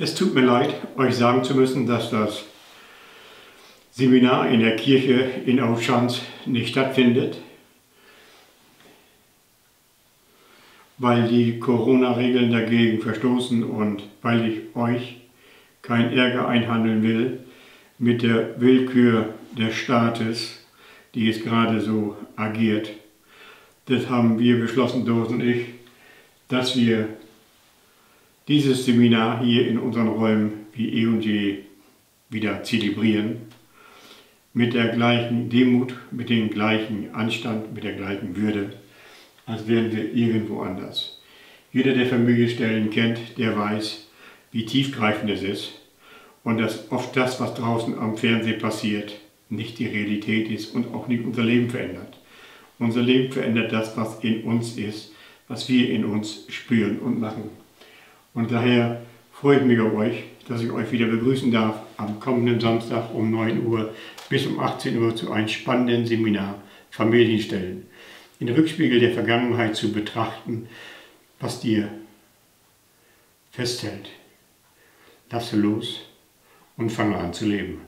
Es tut mir leid, euch sagen zu müssen, dass das Seminar in der Kirche in Aufschanz nicht stattfindet, weil die Corona-Regeln dagegen verstoßen und weil ich euch kein Ärger einhandeln will mit der Willkür des Staates, die es gerade so agiert. Das haben wir beschlossen, Doris und ich, dass wir dieses Seminar hier in unseren Räumen wie eh und je wieder zelebrieren. Mit der gleichen Demut, mit dem gleichen Anstand, mit der gleichen Würde, als wären wir irgendwo anders. Jeder, der Familienstellen kennt, der weiß, wie tiefgreifend es ist und dass oft das, was draußen am Fernsehen passiert, nicht die Realität ist und auch nicht unser Leben verändert. Unser Leben verändert das, was in uns ist, was wir in uns spüren und machen. Und daher freue ich mich auf euch, dass ich euch wieder begrüßen darf am kommenden Samstag um 9 Uhr bis um 18 Uhr zu einem spannenden Seminar Familienstellen. In den Rückspiegel der Vergangenheit zu betrachten, was dir festhält. Lasse los und fange an zu leben.